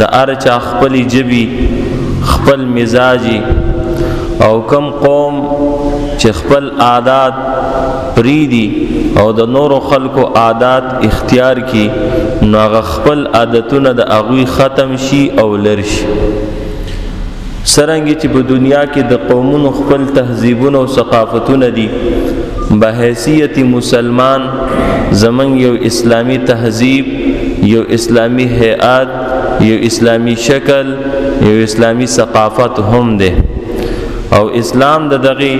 د ارچا خپل جبي خپل مزاجي او کم قوم چې خپل عادت پریدي او د نورو خلکو عادت اختیار کی نو هغه خپل عادتونه د اغوی ختم شي او لر شي سرنګ چې په دنیا کې د قومونو خپل تهذیبونه او ثقافتونه دي به حیثیت مسلمان زمنګ یو اسلامی تهذیب یو اسلامی هیئات یو اسلامی شکل یو اسلامی ثقافت هم ده او اسلام د دغه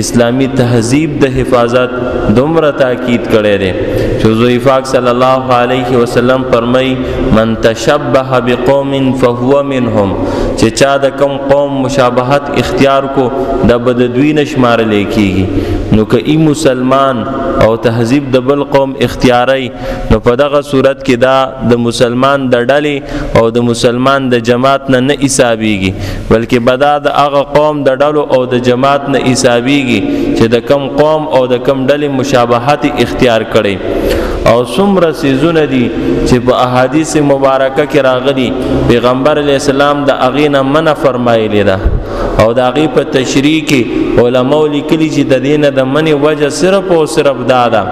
اسلامی تهذیب د حفاظت دومره تاکید کړی دی چې حضور پاک صلی الله علیه وسلم فرمای من تشبه بقوم فهو منهم چې چا د کم قوم مشابهت اختیار کو د بد دوی نشمار لیکيږي نو که ای مسلمان او تهذیب د بل قوم اختیاري نو په دغه صورت کې دا د مسلمان د ډلې او د مسلمان د جماعت نه نه حسابيږي بلکې بدا د هغه قوم د ډلو او د جماعت نه حسابيږي چې د کم قوم او د کم ډلې مشابهت اختیار کړي او څومره سيزونه دي چې په احاديث مبارکه کې راغلي پیغمبر علی السلام د اغینه منع فرمایلی ده او د اغي په تشریح کې علما لیکلي چې د دینه د منی وجه صرف او صرف دا ده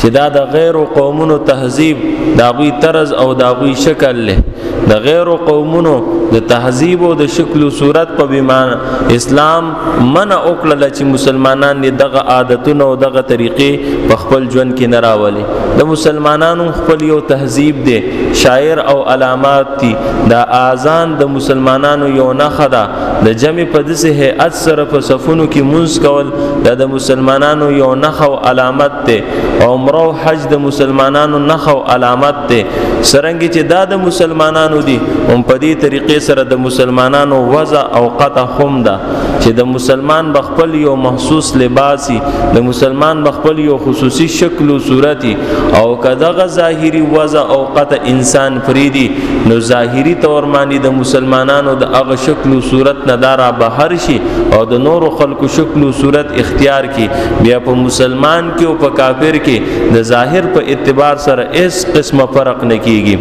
چې دا د غیر قومونو تهذیب دا غوي طرز او دا غوي شکل له د غیر قومونو د تهذیب او د شکل او صورت په بیمان اسلام منع وکړل چې مسلمانان دې دغه عادتونه او دغه طریقې په خپل ژوند کې نه راولي د مسلمانانو خپل یو تهذیب دی شاعر او علامات دي دا اذان د مسلمانانو یو نه خدا د جمع په دسه هيئت سره په صفونو کې منځ کول دا د مسلمانانو یو نه خو علامت ته عمره او حج د مسلمانانو نخ او علامت ته سرنګ چې دا د مسلمانانو دي هم په دې طریقې سره د مسلمانانو وضع او قطع هم ده چې د مسلمان بخپل یو محسوس لباسي د مسلمان بخپل یو خصوصي شکل او صورتي او کداغه ظاهري وضع او قطع انسان فریدي نو ظاهري تور باندې د مسلمانانو د هغه شکل او صورت نه دارا بهر شي او د نورو خلکو شکل او صورت اختیار کی بیا په مسلمان کې او په کافر کې د ظاهر په اعتبار سره اس قسمه فرق نه کیږي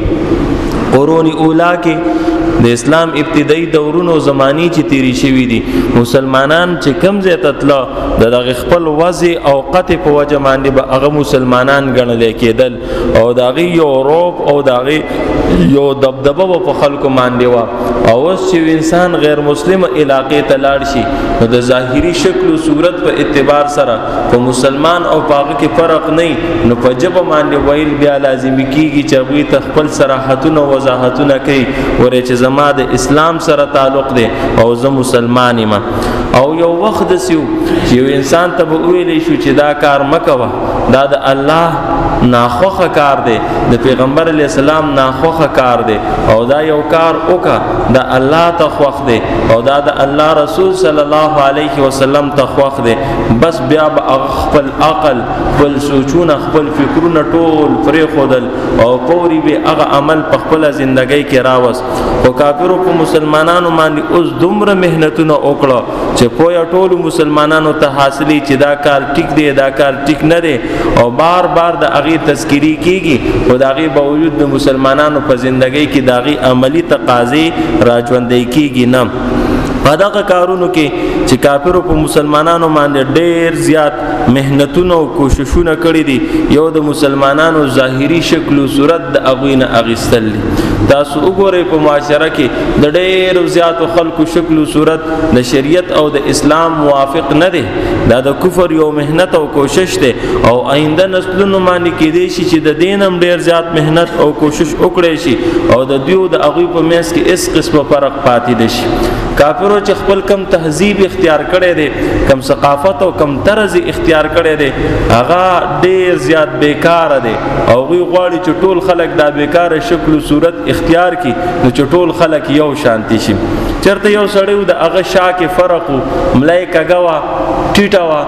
قرون اولا کې د اسلام ابتدایي دورونو زمانی چې تیری شوی دي مسلمانان چې کم زه تطلا د دغه خپل وضع او قطع په وجه باندې به هغه مسلمانان ګڼل کېدل او داغي یو روب او داغي یو دبدبه په خلکو باندې وا او اوس چې انسان غیر مسلمه علاقې ته لاړ شي نو د ظاهري شکل او صورت په اعتبار سره په مسلمان او پاغه کې فرق نه نو په جبه باندې ویل بیا لازم کیږي چې وی ته خپل صراحتونه وضاحتونه کوي ورې چې زما د اسلام سره تعلق دی او زه مسلمان یم او یو وخت سیو چې انسان ته ویلې شو چې دا کار مکوه دا د الله ناخوخه کار دی د پیغمبر علی السلام ناخوخه کار دی او دا یو کار وکا دا الله ته خوخ دی او دا د الله رسول صلی الله علیه وسلم ته خوخ دی بس بیا به خپل عقل خپل سوچونه خپل فکرونه ټول پرې خودل او پوری به هغه عمل په خپل ژوندۍ کې راوست او کافرو په مسلمانانو باندې اوس دومره مهنتونه وکړه چې پویا ټول مسلمانانو ته حاصلې چې دا کار ټیک دی دا کار ټیک نه دی او بار بار د هغه تذکری کیږي او د هغه باوجود د مسلمانانو په ژوندۍ کې د هغه عملی تقاضې راځوندې کیږي نه په دغه کارونو کې چې کافرو په مسلمانانو باندې ډېر زیات مهنتونه او کوششونه کړې دي یو د مسلمانانو ظاهری شکل او صورت د اغوینه اغستل دي تاسو وګورئ په معاشره کې د ډېرو زیاتو خلکو شکل او صورت د شریعت او د اسلام موافق نه دی دا د کفر یو مهنت او کوشش دی او آینده نسلونو باندې کې دی شي چې د دینم ډېر زیات مهنت او کوشش وکړي شي او د دیو د اغوی په میس کې اس قسمه فرق پاتې دي شي کافرو چې خپل کم تهذیب اختیار کړي دي کم ثقافت او کم طرز اختیار کړي دي هغه ډېر زیات بیکار دي او غوي غواړي چې ټول خلک دا بیکار شکل او صورت اختیار کړي نو چې ټول خلک یو شانتی شي چرته یو سړی د هغه شا کې فرق ملای کګوا ټیټه وا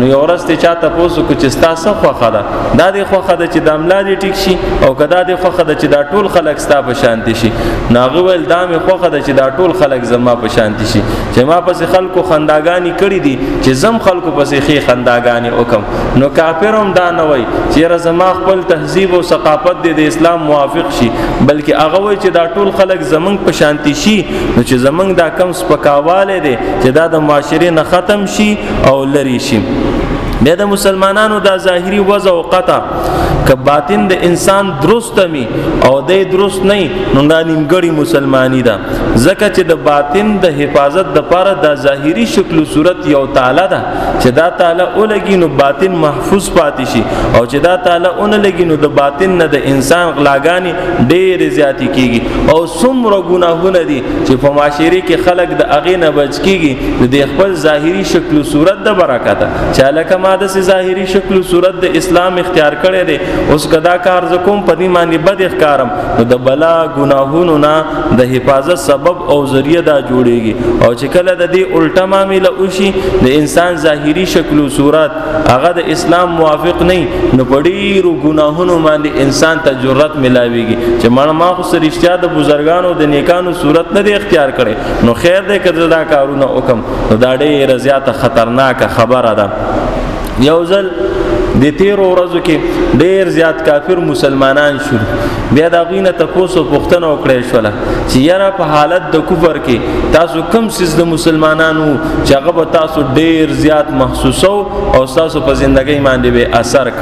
نو یو ورځ ته چاته پوسو کو چې ستاسو خوخه ده دا د خوخه ده چې د املا دي ټیک شي او کدا د خوخه ده چې دا ټول خلک ستا په شانتی شي ناغه ول دا مې خوخه ده چې دا ټول خلک زما په شانتی شي چې ما پس خلکو خنداګانی کړی دي چې زم خلکو پس خې خنداګانی وکم نو کافرم دا نه وای چې زما خپل تهذیب او ثقافت د اسلام موافق شي بلکې هغه وای چې دا ټول خلک زمنګ په شانتی شي نو چې زمنګ دا کم سپکاواله دي چې دا د معاشره نه ختم شي او لری شي بیا د مسلمانانو دا ظاهری وضع او قطع که باطن د انسان درست می او د درست نه نو دا نیمګړی مسلمانی ده ځکه چې د باطن د حفاظت د پاره د ظاهری شکل او صورت یو تعالی ده چې دا تعالی اولګي نو باطن محفوظ پاتې شي او چې دا تعالی اون لګي نو د باطن نه د انسان غلاګانی ډېر زیات کیږي او څومره ګناهونه دي چې په معاشري کې خلک د اغې نه بچ کیږي د خپل ظاهري شکل او صورت د برکت چې لکه ما د ظاهري شکل او صورت د اسلام اختیار کړي دي اوس کدا کار زکوم په دې معنی بد ښکارم نو د بلا ګناهونو نه د حفاظت سبب او ذریعہ دا جوړیږي او چې کله د دې الټه معاملې وشي د انسان ظاهری شکل او صورت هغه د اسلام موافق نه نو په ډیرو ګناهونو باندې انسان ته جرأت ملاويږي چې مړ ما خو سرشتیا د بزرګانو د نیکانو صورت نه دی اختیار کړي نو خیر دې کړه دا کارونه وکم دا ډیره زیاته خطرناکه خبره ده یو ځل د تیر ورځو کې ډیر زیات کافر مسلمانان شو بیا دا غوینه تاسو پښتنه وکړې شول چې یاره په حالت د کفر کې تاسو کم سیس د مسلمانانو چې هغه به تاسو ډیر زیات محسوسو او تاسو په ژوندۍ باندې به اثر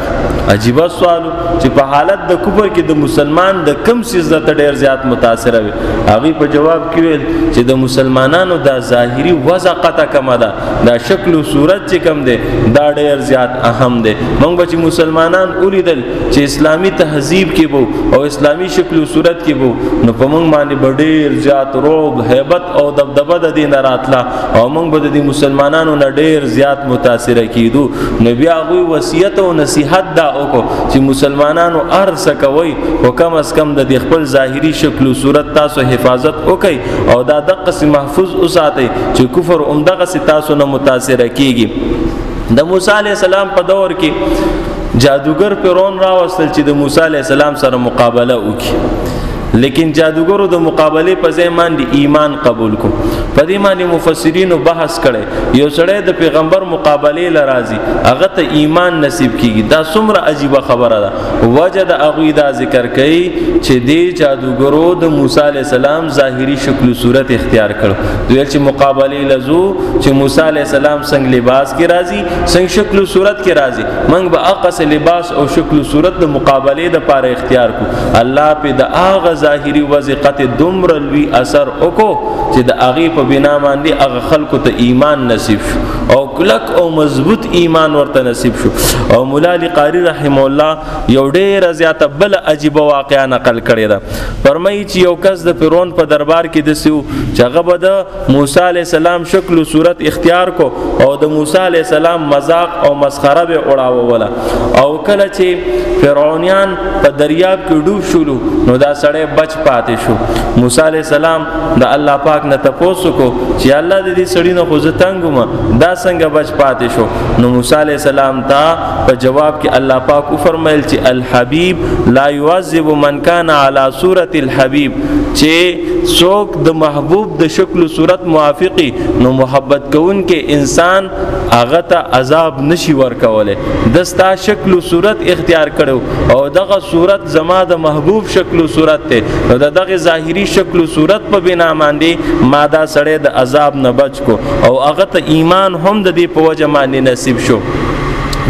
عجیب سوال چې په حالت د کفر کې د مسلمان د کم سیس د ډیر زیات متاثر وي هغه په جواب کې ویل چې د مسلمانانو د ظاهري وضع قطه کمه ده دا شکل او صورت چې کم دی دا ډیر زیات اهم دی موږ به چې مسلمانان ولیدل چې اسلامی تهذیب کې وو او اسلامی شکل او صورت کې وو نو په موږ باندې ډیر زیات روب hebat او دبدبه د دین راتلا او موږ به د مسلمانانو نه ډیر زیات متاثر کیدو نو بیا غوي وصیت او نصیحت دا وکړو چې مسلمانانو ارس کوي او کم از کم د خپل ظاهری شکل او صورت تاسو حفاظت وکړي او دا دقه سي محفوظ اوساته چې کفر هم دغه سي تاسو نه متاثر کیږي د موسی عليه السلام په دور کې جادوګر پرون راوستل چې د موسی عليه السلام سره مقابله وکړي لیکن جادوګرو د مقابله په ځای باندې ایمان قبول کو په دې باندې مفسرینو بحث کړي یو سړی د پیغمبر مقابله لرازي هغه ته ایمان نصیب کیږي دا څومره عجیب خبره ده وجه د هغوی دا ذکر کوي چې دی جادوګرو د موسی علی السلام ظاهری شکل او صورت اختیار کړ دوی چې مقابله لزو چې موسی علی السلام څنګه لباس کې راځي څنګه شکل او صورت کې راځي موږ به اقص لباس او شکل او صورت د مقابله د پاره اختیار کو الله په د هغه ظاهری وظیقت دومره لوی اثر وکړو چې د هغه په بنا باندې هغه خلکو ته ایمان نصیب او کلک او مضبوط ایمان ورته نصیب شو او مولا علی قاری رحم الله یو ډیر زیاته بل عجیب واقعا نقل کړی دا فرمایي چې یو کس د فرعون په دربار کې د سیو چې هغه به د موسی علی السلام شکل او صورت اختیار کو او د موسی علی السلام مذاق او مسخره به اڑاووله او کله چې فرعونیان په دریاب کې ډوب شول نو دا سړی بچ پاتې شو موسی علی السلام د الله پاک نه تاسو کو چې الله دې سړی نه خو زتنګم دا څنګه بچ پاتې شو نو موسی عليه السلام ته په جواب کې الله پاک فرمایل چې الحبيب لا يعذب من كان على صورت الحبيب چې څوک د محبوب د شکل صورت موافقي نو محبت کوون کې انسان هغه ته عذاب نشي ورکوله دستا شکل او صورت اختیار کړو او دغه صورت زما د محبوب شکل او صورت ته نو دغه ظاهری شکل او صورت په بنا باندې ما دا سړی د عذاب نه بچ کو او هغه ته ایمان هم د دې په وجه باندې نصیب شو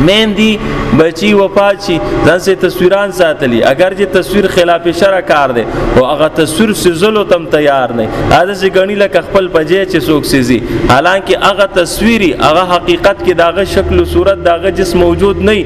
مین دی بچی وفات شي ځان سه تصویران ساتلی اگر چې تصویر خلاف شرع کار دی او هغه تصویر سزلو تم تیار نه اده چې غنی لکه خپل پجې چې څوک سيزي حالانکه هغه تصویري هغه حقیقت کې داغه شکل او صورت داغه جسم موجود نه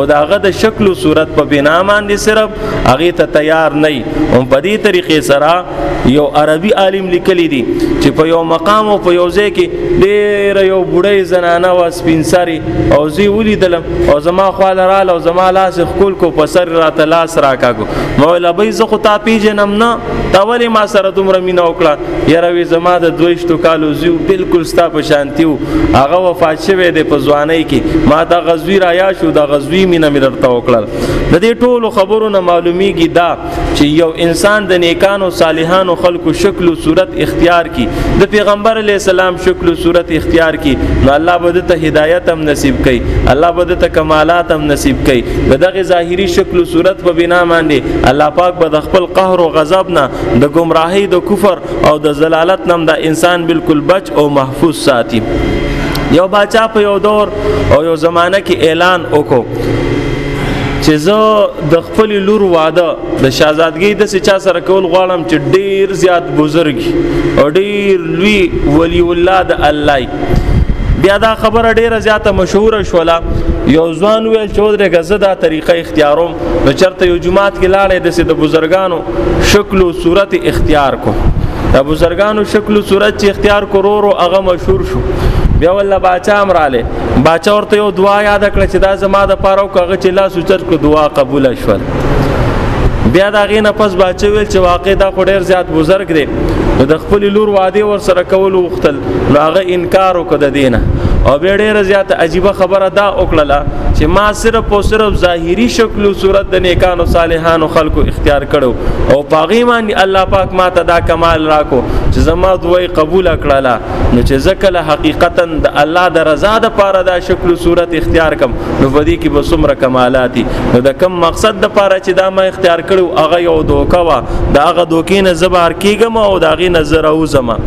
او داغه د شکل او صورت په بنا باندې صرف هغه ته تیار نه هم په دې طریقې سره یو عربي عالم لیکلی دی چې په یو مقام او په یو ځای کې ډېر یو بډای زنانه و سپینسری او زی ولیدلم او زما خواله رااله او زما لاس خپل کو په سر راته لاس راکاګو مولا به زه خو تا پیژنم نه تا ولی ما سره دومره مینه وکړه یاره وی زما د دویشتو کالو زیو بالکل ستا په شانتیو هغه وفات شوی دی په ځوانۍ کې ما دا غزوی را یا شو دا غزوی مینه مې درته وکړل د دې ټولو خبرو نه معلومیږي دا چې یو انسان د نیکانو صالحانو خلکو شکل او صورت اختیار کی د پیغمبر علی السلام شکل او صورت اختیار کی نو الله به ته هدایت هم نصیب کړي الله به ته کمالات هم نصیب کړي دغه ظاهری شکل او صورت په بنا باندې الله پاک به د خپل قهر او غضب نه د گمراهی د کفر او د زلالت نم د انسان بالکل بچ او محفوظ ساتي یو باچا په یو دور او یو زمانہ کې اعلان وکړو چې زه د خپل لور واده د شاهزادګۍ د سچا سره کول غواړم چې ډیر زیات بزرګ او ډیر لوی ولی الله د الله بیا دا خبره ډیره زیاته مشهوره شوله یو ځوان ویل چودره غزه دا طریقه اختیاروم نو چرته یو جماعت کې لاړې د سې د بزرګانو شکل او صورت اختیار کو د بزرګانو شکل او صورت چې اختیار کرورو هغه مشهور شو بیا ول باچا امراله باچا ورته یو دعا یاد کړ چې دا زما د پاره او کغه چې لاس اوچت کو دعا قبول شول بیا دا غینه پس باچا ویل چې واقع دا خو ډیر زیات بزرګ دی د خپل لور واده ور سره کول وختل نو هغه انکار وکړ دینه او به ډیره زیاته عجیب خبره دا وکړه چې ما صرف او صرف ډیری شکل او صورت د نیکانو صالحانو خلکو اختیار کړو او پاغي باندې الله پاک ما ته دا کمال راکو چې زما دوی قبول کړله نو چې زکل حقیقتا د الله د رضا د پاره دا شکل او صورت اختیار کم نو بدی کې به څومره کمالاتي نو د کم مقصد د پاره چې دا ما اختیار کړو هغه یو دوکا وا دا هغه دوکې نه زبر کیګم او دا غي نظر او زما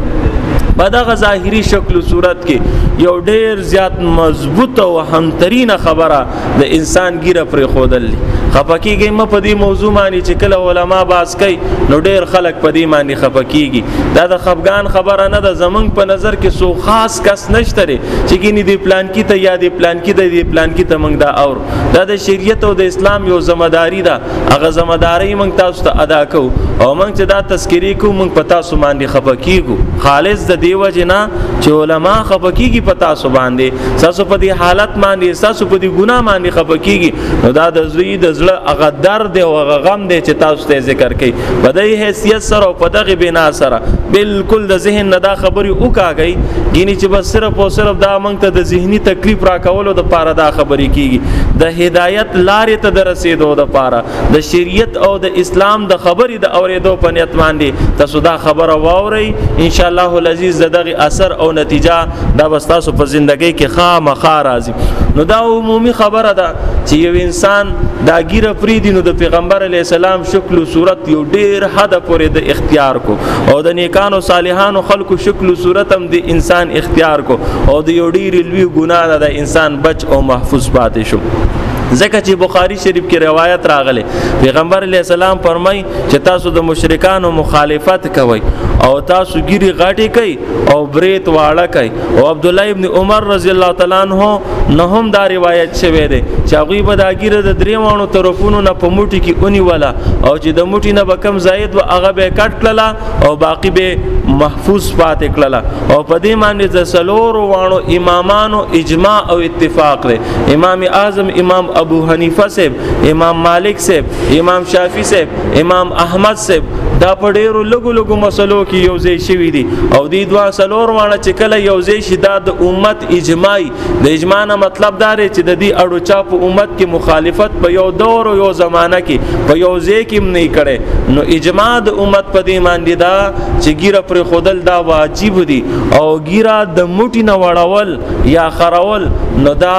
په دغه ظاهري شکل او صورت کې یو ډیر زیات مضبوط او همترینه خبره د انسان ګیره پر خودل خپکیږي م په دې موضوع باندې چې کله علما باس کوي نو ډیر خلک په دې باندې خپکیږي دا د خفغان خبره نه ده زمنګ په نظر کې سو خاص کس نشته لري چې ګینه دې پلان کې ته یا دې پلان کې دې پلان کې ته موږ دا اور دا د شریعت او د اسلام یو ځمداري ده هغه ذمہ داری مونږ تاسو ته ادا کو او مونږ چې دا تذکری کو مونږ په تاسو باندې خپکیږو خالص د دیو جنا چې علما خپکیږي په تاسو باندې تاسو په دې حالت باندې تاسو په دې ګناه باندې خپکیږي نو دا د زوی د زړه هغه درد او هغه غم دی چې تاسو ته ذکر کړي په دې حیثیت سره او په دغه بنا سره بالکل د ذهن نه دا خبري وکاږي ګینه چې بس صرف او صرف دا مونږ ته د ذهني تکلیف راکولو د پاره دا خبري کیږي د هدایت لارې ته سیدو د پاره د شریعت او د اسلام د خبرې د اوریدو په نیت باندې تاسو دا خبره واورئ ان شاء الله العزیز دغه اثر او نتیجه دا تاسو په ژوندۍ کې خامخا راځي نو دا عمومي خبره ده چې یو انسان دا ګیره پری دینو د پیغمبر علی السلام شکل او صورت یو ډیر حد پورې د اختیار کو او د نیکانو صالحانو خلکو شکل او صورت هم د انسان اختیار کو او د یو ډیر لوی ګناه ده د انسان بچ او محفوظ پاتې شو ځکه چې بخاری شریف کې روایت راغلی پیغمبر علی السلام فرمای چې تاسو د مشرکانو مخالفت کوئ او تاسو ګيري غاټي کوي او بریت واړه کوي او عبد الله ابن عمر رضی الله تعالی عنہ نه هم دا روایت شوی دی چې هغه به دا ګیره د درې وانو طرفونو نه په موټي کې اونی ولا او چې د موټي نه به کم زائد و هغه به کټ کړلا او باقی به محفوظ پاتې کړلا او په دې معنی د سلور وانو امامانو اجماع او اتفاق دی امام اعظم امام ابو حنیفه سیب امام مالک سیب امام شافعی سیب امام احمد سیب دا په ډیرو لګو لګو مسلو کې یو ځای شوی دي او دی دوا سلور وانه چې کله یو ځای شي دا د امت اجماعي د اجماع نه مطلب دا دی چې د دې اړو چا په امت کې مخالفت په یو دور او یو زمانہ کې په یو ځای کې نه کړي نو اجماع د امت په دې باندې دا چې ګیره پر خودل دا واجب دي او ګیره د موټي نه وړول یا خرول نو دا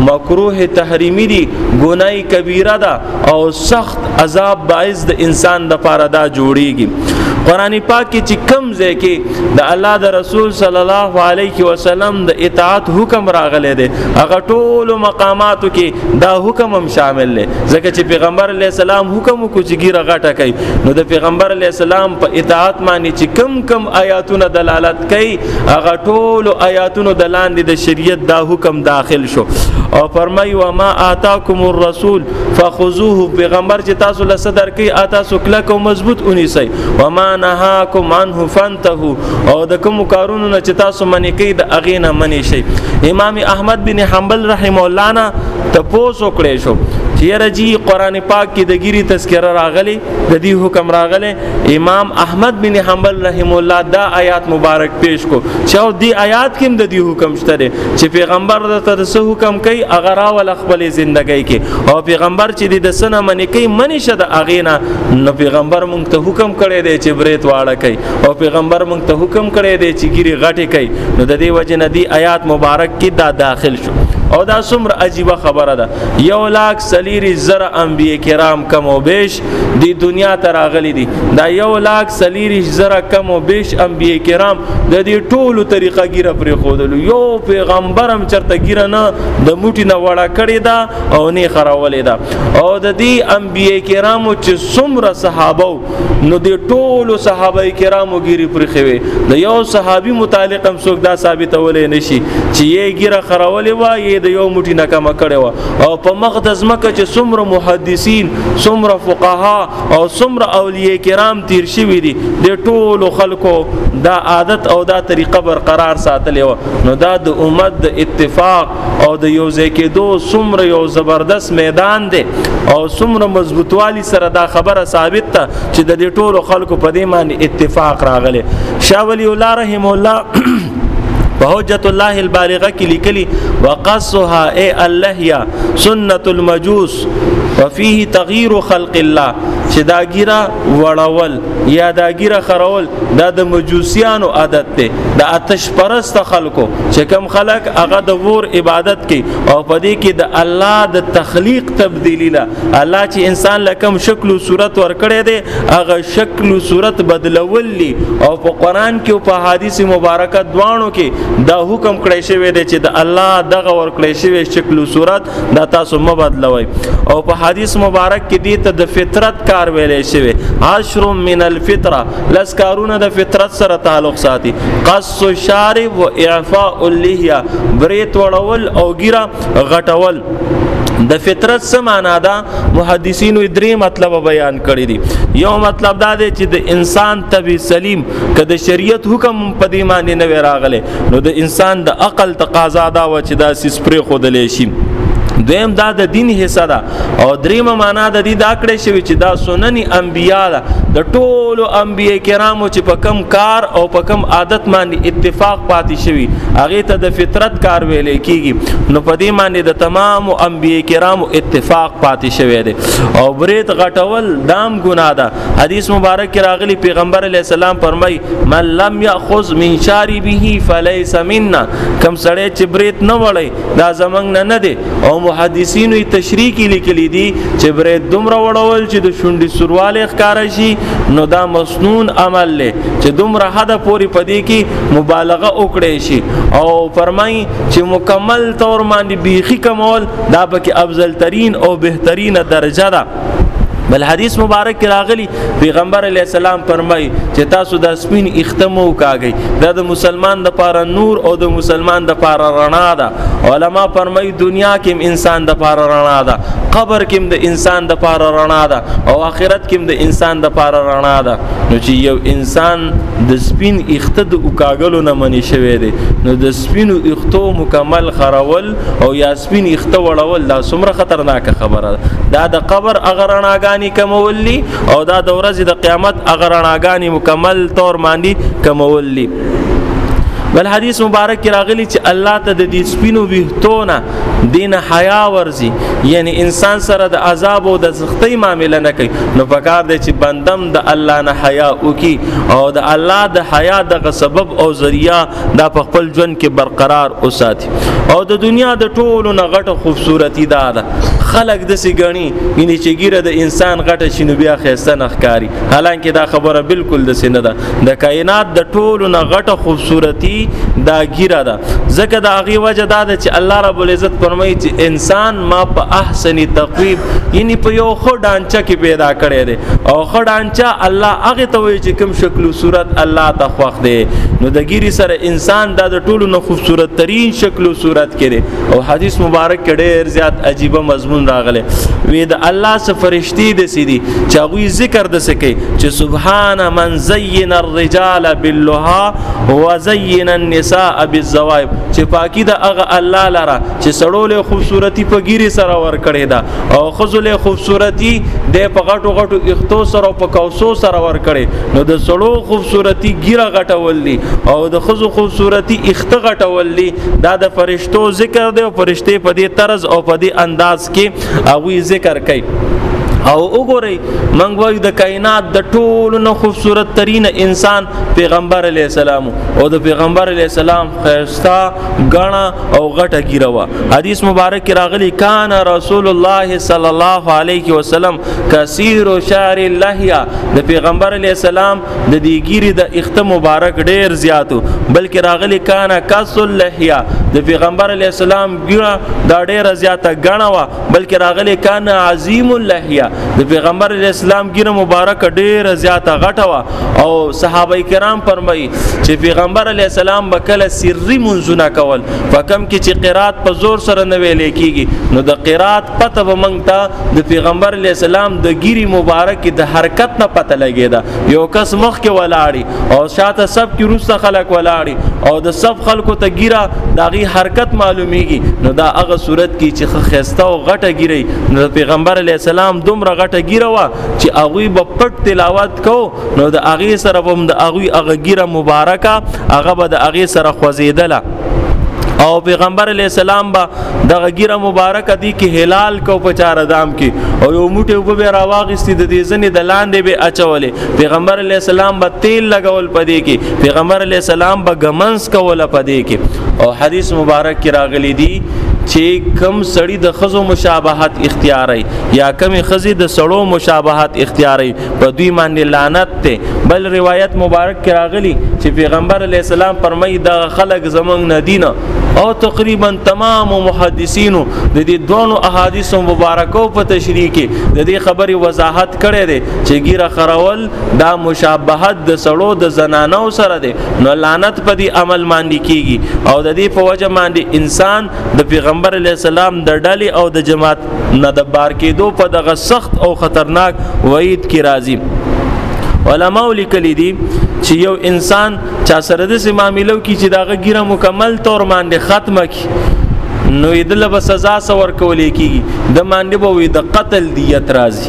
مکروه تحریمی دی ګنای کبیره ده او سخت عذاب باعث د انسان د پاره دا جوړیږي قران پاک کې چې کم ځای کې د الله د رسول صلی الله علیه وسلم د اطاعت حکم راغلی دی هغه ټول مقاماتو کې دا حکم هم شامل دی ځکه چې پیغمبر علی السلام حکم کو چې ګیره غټه کوي نو د پیغمبر علی السلام په اطاعت باندې چې کم کم آیاتونه دلالت کوي هغه ټول آیاتونو د لاندې د شریعت دا حکم داخل شو او فرمای و ما آتاکم الرسول فخذوه پیغمبر چې تاسو له صدر کې آتا سکله کو مضبوط اونی سي و ما نهاکم عنه فانتهو او د کوم کارونو نه چې تاسو منې کې د اغه نه منې شي امام احمد بن حنبل رحم الله نه تپوس وکړې شو چې رجی قران پاک کې د ګيري تذکرہ راغلي د دې حکم راغله امام احمد بن حنبل رحم الله دا آیات مبارک پیش کو چې او دې آیات کې د دې حکم شته چې پیغمبر د تر څه حکم کوي هغه را ول خپل ژوندۍ کې او پیغمبر چې د سنه منې کوي منې شد اغینا نو پیغمبر مونږ ته حکم کړی دی چې بریت واړه کوي او پیغمبر مونږ ته حکم کړی دی چې ګيري غټي کوي نو د دې وجه نه دې آیات مبارک کې دا داخل شو او دا څومره عجیب خبره ده یو لاک سلیری زر انبیاء کرام کم او بیش دی دنیا ته راغلي دي دا یو لاک سلیری زر کم او بیش انبیاء کرام د دې ټولو طریقه ګیره پرې خودل یو پیغمبرم چرته ګیره نه د موټي نه وړه کړی دا او نه خراولې دا او د دې انبیاء کرامو چې څومره صحابه نو د ټولو صحابه کرامو ګيري پرې خوي د یو صحابي متعلق هم څوک دا ثابتولې نشي چې یې ګيره خرولې و یې د یو موټي نه کم کړي و او په مقدس مکه چې څومره محدثین څومره فقها او څومره اولیاء کرام تیر شوی دي د ټولو خلکو دا عادت او دا طریقه برقرار ساتلې و نو دا د امت د اتفاق او د یو ځای کېدو څومره یو زبردست میدان دی او څومره مضبوطوالی سره دا خبره ثابت ده چې د دې ټولو خلکو په دې باندې اتفاق راغلی شاه ولی الله رحم الله په حجت الله البالغه کې لیکلي وقصها اي الله يا سنت المجوس وفيه تغيير خلق الله چې دا ګیره وړول یا دا ګیره خرول دا د مجوسیانو عادت دی د آتش پرست خلکو چې کم خلک هغه د ور عبادت کوي او پدې کې د الله د تخلیق تبدیلی ده الله چې انسان لکم شکل او صورت ورکړي دي هغه شکل او صورت بدلول دي او په قران کې او په حدیث مبارکه دوانو کې دا حکم کړی شوی دی چې د الله دغه ورکړی شوی شکل او صورت دا تاسو مو بدلوي او په حدیث مبارک کې دي ته د فطرت کار ویلې شوی عشر من الفطره لس کارونه د فطرت سره تعلق ساتي قص الشارب واعفاء اللحيه بریت وړول او ګیره غټول د فطرت څه معنا ده محدثینو درې مطلب بیان کړی دي یو مطلب دا دی چې د انسان طبي سلیم که د شریعت حکم په دې باندې نه راغله نو د انسان د عقل تقاضا دا و چې دا سیس پرې خودلې شي دویم دا د دین حصہ ده او دریمه معنا د دې دا کړې شوی چې دا سنن انبیا ده د ټولو انبیا کرامو چې په کم کار او په کم عادت باندې اتفاق پاتې شوی هغه ته د فطرت کار ویل کیږي نو په دې باندې د تمام انبیای کرامو اتفاق پاتې شوی دی او برید غټول دام ګناه ده دا. حدیث مبارک کې راغلی پیغمبر علی السلام فرمای من لم یاخذ من شاربه فلیس منا کم سړی چې برید نه وړي دا زمنګ نه نه دی او محدثینو تشریح کې لیکلي دي چې برید دومره وړول چې د شونډې سرواله ښکارا شي نو دا مسنون عمل له چې دومره حد پوري پدې کې مبالغه وکړي شي او فرمای چې مکمل تور باندې بیخي کمول دا پکې افضل ترين او بهترینه درجه ده بل حدیث مبارک کې راغلی پیغمبر علی السلام فرمای چې تاسو د سپین اختمو کاږي دا د مسلمان د پاره نور او د مسلمان د پاره رڼا ده علما فرمای دنیا کې انسان د پاره رڼا ده قبر کې د انسان د پاره رڼا ده او آخرت کې د انسان د پاره رڼا ده نو چې یو انسان د سپین اخته د اوکاګلو نه منی شوی دی نو د سپینو اختو مکمل خرول او یا سپین اخته وړول دا څومره خطرناک خبره دا د قبر اغرناګانی کمولی او دا د ورځې د قیامت اغرناګانی مکمل تور باندې کمولی بل حدیث مبارک راغلی چې الله ته د دې سپینو ویختونه دین حیا ورزي یعنی انسان سره د عذاب او د سختۍ معاملې نه کوي نو پکار دی چې بندم د الله نه حیا وکي او د الله د حیا دغه سبب او ذریعہ دا په خپل ژوند کې برقرار اوساتي او د دنیا د ټولو نه غټه خوبصورتي دا ده خلق د سي غني یعنی چې ګیره د انسان غټه شنو بیا خسته نخکاری حالانکه دا خبره بالکل د سي نه ده د کائنات د ټولو نه غټه خوبصورتي دا ګیره ده ځکه دا غي وجه دا ده چې الله رب العزت فرمایي چې انسان ما په احسن تقویم یعنی په یو خو ډانچه کې پیدا کړی دی او خو ډانچه الله هغه ته وایي چې کوم شکل او صورت الله ته خوښ دی نو د ګیری سره انسان دا د ټولو نه خوبصورت ترین شکل او صورت کړي او حدیث مبارک کې ډېر زیات عجیب مضمون راغلی وی د الله سره فرشتي د سيدي چې غوي ذکر د سکه چې سبحان من زین الرجال باللها وزین النساء بالزوائب چې پاکی دا هغه الله لره چې سړولې خوبصورتي په ګيري سره ور کړې ده او خزلې خوبصورتي د په غټو غټو اختو سره په کوسو سره ور کړې نو د سړو خوبصورتي ګيره غټول دي او د خزو خوبصورتي اخته غټول دي دا د فرشتو ذکر دی او فرشته په دې طرز او په دې انداز کې هغه ذکر کوي او وګورئ منګ وایو د کائنات د ټولو نه خوبصورت ترین انسان پیغمبر علی السلام او د پیغمبر علی السلام خیرستا غنا او غټه گیروا حدیث مبارک راغلی کان رسول الله صلی الله علیه وسلم کثیر شعر لحیا د پیغمبر علی السلام د دې ګیری د اخته مبارک ډیر زیاتو بلکې راغلی کان کسل لحیا د پیغمبر علی السلام ګیره دا ډیره زیاته غنه وا بلکې راغلی کان عظیم اللهیا د پیغمبر اسلام ګیره مبارک ډیره زیاته غټه وا او صحابه کرام فرمایي چې پیغمبر علی السلام بکله سری منځونه کول فکم کې چې قرات په زور سره نه ویل کیږي نو د قرات پته ومنګتا د پیغمبر علی السلام د ګیری مبارک د حرکت نه پته لګیدا یو کس مخ کې ولاړی او شاته سب کې روسته خلک ولاړي او د سب خلکو ته ګیره داغي حرکت معلومیږي نو دا هغه صورت کې چې خسته او غټه ګیری نو پیغمبر علی السلام دومره غټه ګیره وا چې هغه به پټ تلاوت کو نو د هغه سره هم د هغه هغه ګیره مبارکه هغه به د هغه سره خوځیدله او پیغمبر علی السلام با د غیره مبارک دی کې هلال کو په چار دام کې او یو موټه وب به راواغستی د دې ځنې د لاندې به اچولې پیغمبر علی السلام به تیل لګول پدې کې پیغمبر علی السلام به غمنس کوله پدې کې او حدیث مبارک کې راغلی دی چې کم سړی د خزو مشابهت اختیاري یا کم خزي د سړو مشابهت اختیاري په دوی باندې لعنت ته بل روایت مبارک کې راغلی چې پیغمبر علی السلام فرمایي دا خلق زمنګ نه دینه او تقریبا تمام محدثینو د دې دوه احادیث مبارکو په تشریح کې د دې خبرې وضاحت کړې ده چې ګیره خرول دا مشابهت د سړو د زنانو سره دی نو لعنت په دې عمل باندې کیږي او د دې په وجه باندې انسان د پیغمبر علی السلام د ډلې او د جماعت نه د بار کېدو په دغه سخت او خطرناک وعید کې راځي علماء لیکلي دي چې یو انسان چا سره د سماملو کې چې داغه ګیره مکمل تور باندې ختمه کی نو یې د لبه سزا سور کولې کیږي د باندې به د قتل دیت راځي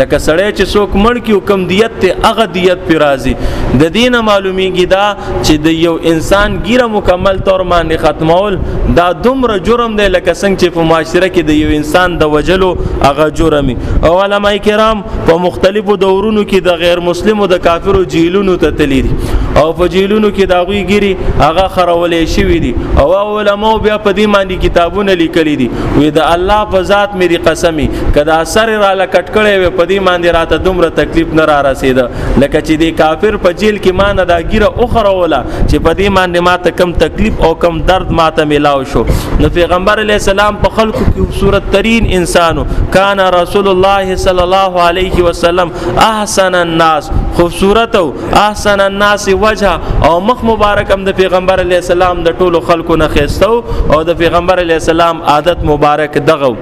لکه سړی چې څوک مړ کیو کم دیت ته هغه دیت پر راضي د دین معلومیږي دا چې د یو انسان ګیره مکمل تور باندې ختمول دا دومره جرم دی لکه څنګه چې په معاشره کې د یو انسان د وجلو هغه جرمي او علما کرام په مختلفو دورونو کې د غیر مسلمو د کافرو جیلونو ته تللی دي او په جیلونو کې دا غوي ګيري هغه خرولې شوی دي او علماء بیا په دې کتابونه لیکلي دي وې د الله په ذات مې دي قسمي کدا سر را لکټ کړي وې په دې باندې راته دومره تکلیف نه را رسید لکه چې دې کافر په جیل کې مان دا ګیره اخره ولا چې په دې باندې ماته کم تکلیف او کم درد ماته ملاو شو نو پیغمبر علی السلام په خلکو کې خوبصورت ترين انسانو کان رسول الله صلی الله علیه وسلم احسن الناس خوبصورت او احسن الناس وجه او مخ مبارک هم د پیغمبر علی السلام د ټولو خلکو نه خېستو او د پیغمبر علی السلام عادت مبارک دغه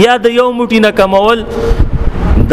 بیا د یو موټی نه کمول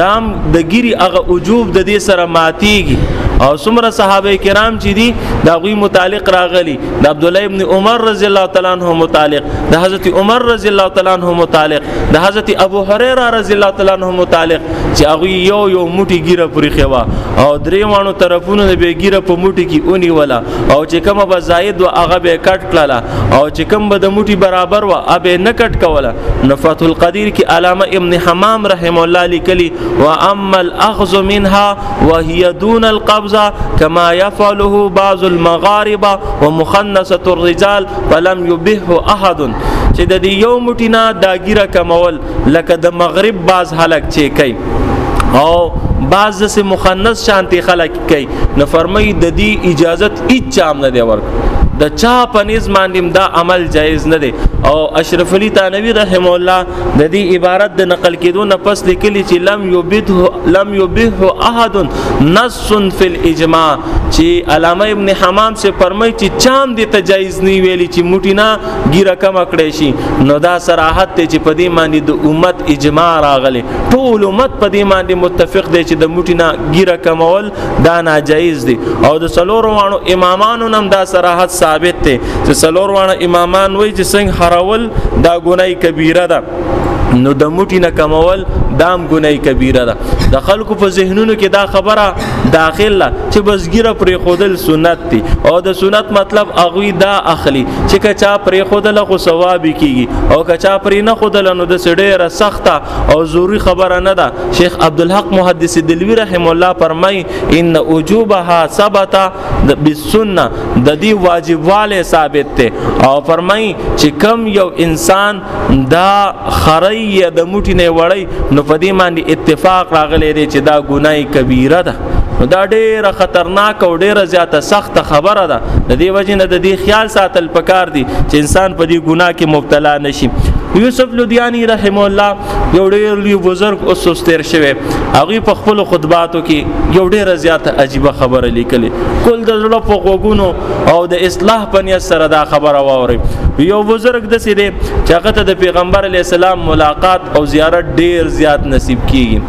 دام د دا ګيري هغه عجوب د دې سره ماتيږي او څومره صحابه کرام چې دي دا غوي متعلق راغلي د عبد الله ابن عمر رضی الله تعالی عنہ متعلق د حضرت عمر رضی الله تعالی عنہ متعلق د حضرت ابو هريره رضی الله تعالی عنہ متعلق چې هغه یو یو موټي ګیره پرې خوا او درې وانو طرفونو به ګیره په موټي کې اونی ولا او چې کوم به زائد و هغه به کټ کړه او چې کوم به د موټي برابر و ابه نه کټ کوله نفات القدیر کې علامه ابن حمام رحم الله لیکلی و اما الاخذ منها وهي دون القبضه كما يفعله بعض المغاربه ومخنثه الرجال فلم يبه احد چې د دې یو موټی نه داګیره کمول لکه د مغرب باز حلق چې کوي او بعض سه مخنث شانتی خلق کوي نو فرمای د دې اجازت هیڅ چام نه دی ورک د چا په نس باندې دا عمل جایز نه دی او اشرف علی تانوی رحم الله د دې عبارت د نقل کېدو نه پس لیکلی چې لم یبته لم یبه احد نص فی الاجماع چې علامه ابن حمام سے فرمای چې چام دې ته جایز نه ویلی چې موټینا ګیره کم کړی شي نو دا صراحت ته چې په دې باندې د امت اجماع راغلی ټول امت په دې باندې متفق دی چې د موټی نه ګیره کمول دا ناجایز دی او د سلور وانو امامانو نم دا صراحت ثابت دی چې سلور وانو امامان وایي چې څنګه حرول دا ګنای کبیره ده نو د موټی نه کمول دام ګنای کبیره ده د خلکو په ذهنونو کې دا خبره داخله چې بسګیره پرې خودل سنت دي او د سنت مطلب اغوی دا اخلي چې کچا پرې خودل خو ثواب کیږي او کچا پرې نه خودل نو د سړي سخته او ضروری خبره نه ده شیخ عبدالحق محدث دلوی رحم الله فرمای ان وجوبها ثبت بالسنه د دې واجبواله ثابت ته او فرمای چې کم یو انسان دا خری د موټی نه وړی نو په دې باندې اتفاق راغلی دی چې دا ګناي کبیره ده دا ډیره خطرناک او ډیره زیاته سخت خبره ده د دې وجې نه د دې خیال ساتل پکار دي چې انسان په دې ګناه کې مبتلا نشي یوسف لودیانی رحم الله یو ډیر لوی بزرگ او سستر شوی هغه په خپل خطباتو کې یو ډیر زیاته عجیب خبره لیکلې کول د زړه په غوګونو او د اصلاح په نیت سره دا خبره واوري یو بزرګ د سیده چې هغه ته د پیغمبر علی السلام ملاقات او زیارت ډیر زیات نصیب کیږي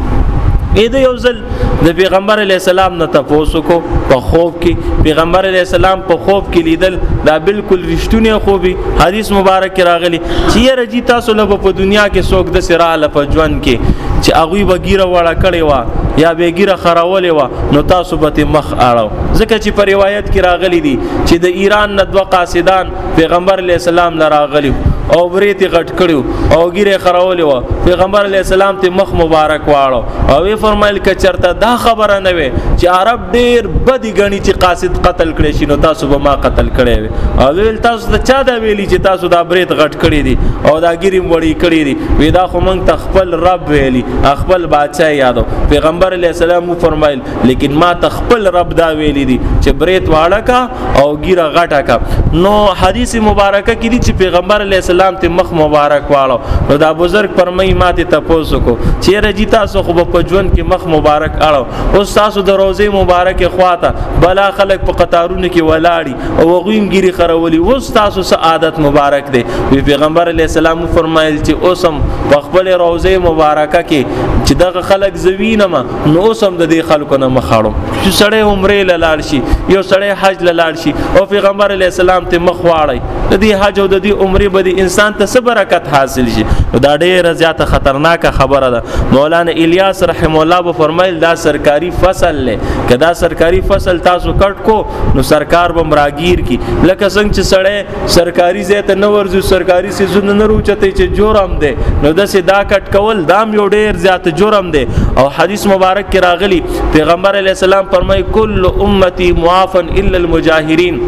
اې د یو ځل د پیغمبر علی السلام نه تاسو کو په خوب کې پیغمبر علی السلام په خوب کې لیدل دا بالکل رښتونه خوبي حدیث مبارک راغلی چې رجی تاسو له په دنیا کې سوګ د سرا لپ ژوند کې چې اغوی بغیره وړه کړي وا یا بغیره خراولې وا نو تاسو به مخ اړه ځکه چې په روایت کې راغلي دي چې د ایران نه دوه قاصدان پیغمبر علی السلام نه راغلي او بریتي غټ کړو او ګیره خراولې و پیغمبر علی السلام ته مخ مبارک واړو او وی فرمایل ک چرته دا خبره نه وي چې عرب ډیر بدی غني چې قاصد قتل کړي شي نو تاسو به ما قتل کړي وي او ویل تاسو ته چا دا ویلی چې تاسو دا بریت غټ کړی دي او دا ګیریم وړي کړی دي وی دا خو مونږ تخپل رب ویلی خپل بادشاہ یادو پیغمبر علی السلام فرمایل لیکن ما ته خپل رب دا ویلی دي چې بریت واړه کا او ګیره غټه کا نو حدیث مبارکه کې دي چې پیغمبر علی السلام ته مخ مبارک واړو نو دا بزرگ پرمای ما ته تاسو کو چې رجی تاسو خو په ژوند کې مخ مبارک اړو او تاسو د روزه مبارک خواته بلا خلق په قطارونو کې ولاړی او غویم ګیری خرولي و تاسو سه عادت مبارک دی وی پیغمبر علی السلام فرمایل چې اوسم په خپل روزه مبارکه کې چې دغه خلق زوینه ما نو اوس هم د دې خلکو نه مخاړم چې سړی عمره لاله شي یو سړی حج لاله شي او پیغمبر علی السلام ته مخ واړی د دې حج او د دې عمره به د انسان ته څه برکت حاصل شي دا ډیره زیاته خطرناکه خبره ده مولانا الیاس رحم الله به فرمایل دا سرکاري فصل لې کدا سرکاري فصل تاسو کټ کو نو سرکار بم راگیر کی لکه څنګه چې سړی سرکاري ځای ته نه ورځو سرکاري سيزونه نه روچته چې جرم دی نو داسې دا کټ کول دام یو ډیر زیات جرم دی او حدیث مبارک کې راغلی پیغمبر علی السلام فرمای کل امتی معافن الا المجاهرین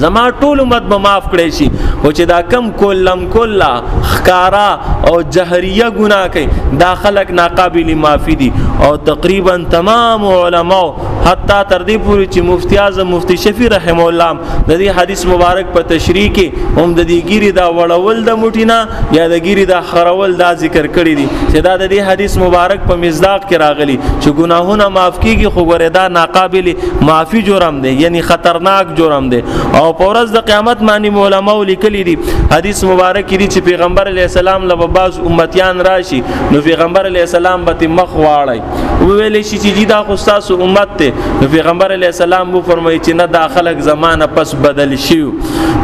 زما ټول امت به معاف کړي شي او چې دا کم کولم کولا خکارا او جهريه ګناه کوي دا خلک ناقابل معافي دي او تقریبا تمام علماو حتی تر دې پوري چې مفتی اعظم مفتی شفیع رحم الله د دې حدیث مبارک په تشریح کې هم د دې ګيري دا وړول د موټینا یا د ګيري دا خرول دا ذکر کړی دي چې دا د دې حدیث مبارک په مزداق کې راغلي چې ګناهونه معاف کیږي خو ګره دا ناقابل معافي جرم دی یعنی خطرناک جرم دی او په ورځ د قیامت معنی علماء لیکلي دي حدیث مبارک کې دي چې پیغمبر علی السلام له بعض امتیان راشي نو پیغمبر علی السلام به مخ واړی ویل شي چې دا خو تاسو امت ته نو پیغمبر علی السلام وو فرمایي چې نه دا خلک زمانہ پس بدل شي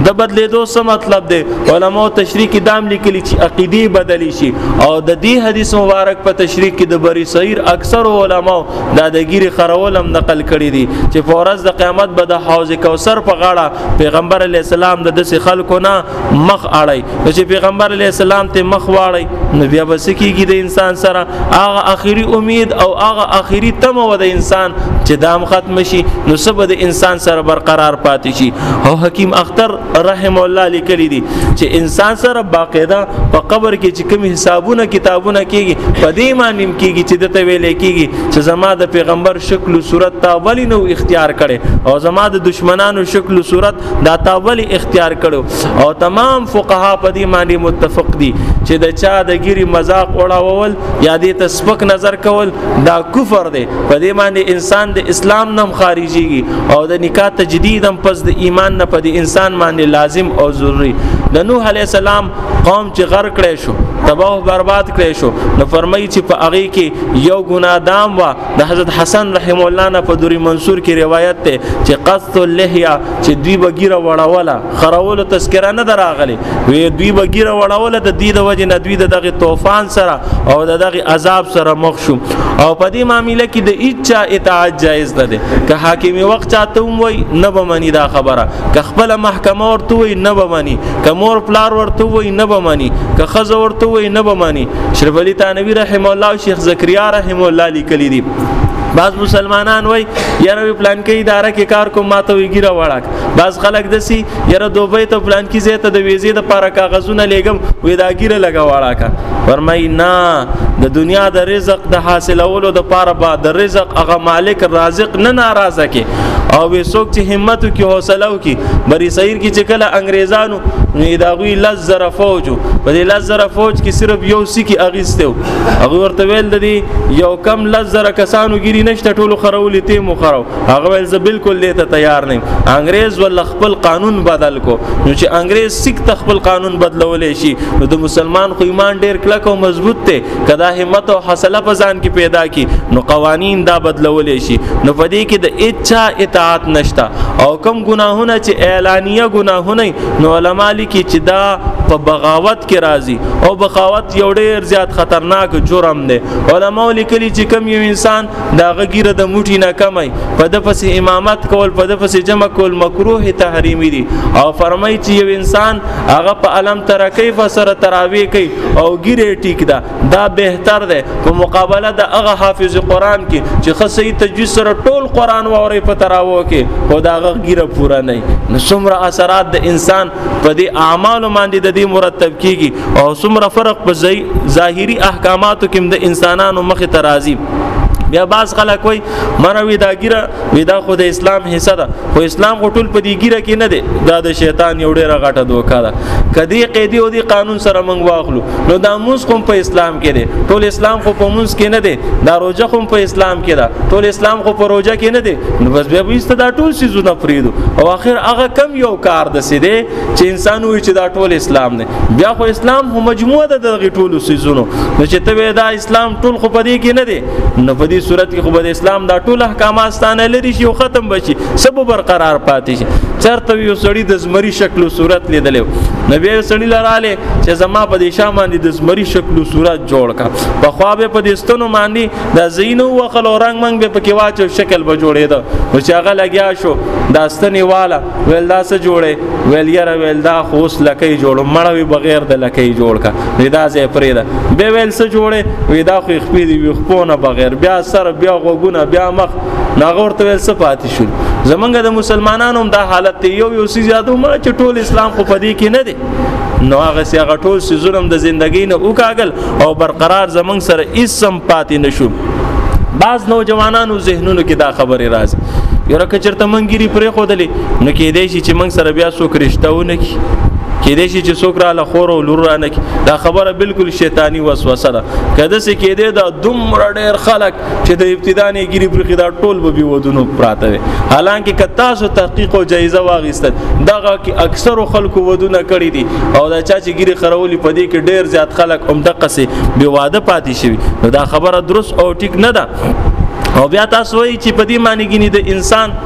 د بدلیدو څه مطلب دی علماء تشریح کې دام لیکلي چې عقیده بدل شي او د دې حدیث مبارک په تشریح کې د بری صغیر اکثر علماء دا د ګیری خرول هم نقل کړي دي چې فورز د قیامت به د حوض کوثر په غاړه پیغمبر علی السلام د دسې خلکو نه مخ اړای چې پیغمبر علی السلام ته مخ واړی نو بیا بس کیږي د انسان سره هغه اخیری امید او هغه اخیری تم و د انسان چې دام ختم شي نو سب د انسان سره برقرار پاتې شي او حکیم اختر رحم الله لیکلی دي چې انسان سره باقاعده په قبر کې چې کوم حسابونه کتابونه کیږي په دې معنی کیږي چې دته ویل کیږي چې زما د پیغمبر شکل او صورت تا ولی نو اختیار کړي او زما د دشمنانو شکل او صورت دا تا ولی اختیار کړو او تمام فقها په دې باندې متفق دي چې د چا د ګيري مذاق وړاول یا دې ته سپک نظر کول دا کفر دی په دې باندې انسان د اسلام نم خارجيږي او د نکاح تجدید هم پس د ایمان نه په دې انسان باندې لازم او ضروری د نوح علی السلام قوم چې غر کړی شو تباہ برباد کړی شو نو فرمایي چې په هغه کې یو ګناه دام وا د حضرت حسن رحم الله نه په دوری منصور کې روایت ته چې قصد اللحیه چې دوی بګیره وړوله خرول تذکرہ نه دراغلی وی دوی بګیره وړوله د دې د وجه نه دوی دغه طوفان سره او دغه عذاب سره مخ شو او په دې معاملې کې د اچا اطاعت جایز ده که حاکم وخت چاته وای نه به منی دا خبره که خپل محکمه ورته وای نه به منی که مور پلار ورته وای نه به منی که خزه ورته وای نه به منی شریف علی تانوی رحم الله او شیخ زکریا رحم الله لیکلی دي بعض مسلمانان وای یاره پلان کې اداره کې کار کوم ماته ویګیره وړاک بعض خلک دسی یاره دوبه ته پلان کې زیته د ویزې د پاره کاغذونه لګم وې دا ګیره لګا وړاکا فرمای نه د دنیا د رزق د حاصلولو د پاره با د رزق هغه مالک رازق نه ناراضه کې او وسوک چې همت او کې حوصله او کې بری سیر کې چې کله انګریزانو نو دا غوی لزر فوج په دې لزر فوج کې صرف یو سکی اغیستو هغه ورته ویل دی یو کم لزر کسانو ګری نشته ټولو خرولې ته مو خرو هغه ویل زه بالکل دې ته تیار نه انګريز ول خپل قانون بدل کو نو چې انګريز سک خپل قانون بدلولې شي نو د مسلمان خو ایمان ډیر کلک او مضبوط ته کدا همت او حوصله په ځان کې پیدا کی نو قوانین دا بدلول شي نو په دې کې د اچا اطاعت نشتا او کم ګناهونه چې اعلانیه ګناهونه نو علما لیکي چې دا په بغاوت کې راځي او بغاوت یو ډیر زیات خطرناک جرم دی علما لیکلي چې کم یو انسان دا غګیره د موټی نه کمای په د پس امامت کول په د پس جمع کول مکروه تحریمی دي او فرمایي چې یو انسان هغه په علم ترکی فسر تراوی کوي او ګیره ټیک ده دا بهتر ده په مقابله د هغه حافظ قران کې چې خصې تجوید سره ټول قران ووري په تراوو کې او دا هغه ګیره پورا نه نو څومره اثرات د انسان په دې اعمال باندې د دې مرتب کیږي او څومره فرق په ظاهري احکاماتو کې د انسانانو مخ ترازی بیا باز خلک وای منوي دا ګیره وی دا خو د اسلام حصہ ده خو اسلام خو ټول په دې ګیره کې نه دی دا د شیطان یو ډیره غټه دوکا ده کدی قیدی او دی قانون سره موږ واخلو نو دا موږ کوم په اسلام کې دی ټول اسلام خو په موږ کې نه دی دا روزه کوم په اسلام کې ده ټول اسلام خو په روزه کې نه دی نو بس بیا وست دا ټول سيزونه فریدو او اخر هغه کم یو کار د سي دی چې انسان وي چې دا ټول اسلام نه بیا خو اسلام هو مجموعه ده د ټولو سيزونو نو چې ته دا اسلام ټول خو په دې کې نه دی نو په دې صورت کې خو به اسلام دا ټول احکامات ستانه لري شي او ختم بشي سبب برقرار پاتې شي چرته یو سړی د زمری شکل او صورت لیدل نبی سړی لراله چې زما په دې شا باندې د زمری شکل او صورت جوړ کا په خوا به په دې ستونو باندې د زینو او خلو رنگ منګ به پکې واچو شکل به جوړېده نو چې هغه لګیا شو داستنی والا ویل دا څه جوړې ویل یاره ویل دا خوس لکې جوړ مړوي بغیر د لکې جوړ کا ودا زې پرې ده به ویل څه جوړې ودا خو خپې دی وي خپونه بغیر بیا سر بیا غوګونه بیا مخ ناغور ته ویل څه پاتې شو زمونږ د مسلمانانو دا حالت یو یو سي زیاتو ما چې ټول اسلام خو پدې کې نه دی نو هغه سی هغه ټول سيزونم د زندګۍ نه وکاګل او برقرار زمنګ سره اسم پاتې نشو بعض نوجوانانو ذهنونو کې دا خبره راځي یره کچرته منګيري پرې خودلې نو کې دې شي چې منګ سره بیا سو کرشتهونه کی کې دې شي چې څوک را لخور او لور رانه کی دا خبره بالکل شیطانی وسوسه ده کده سې کې دې دا دومره ډېر خلک چې د ابتدا نه ګری پر خدا ټول به بيودونو پراته وي حالانکه کتا سو تحقیق او جایزه واغستل دغه کې اکثر خلکو ودونه کړی دي او دا چا چې ګری خرولي په دې کې ډیر زیات خلک هم دقه سي بي واده پاتې شي دا خبره درست او ټیک نه ده او بیا تاسو وایي چې په دې معنی کې د انسان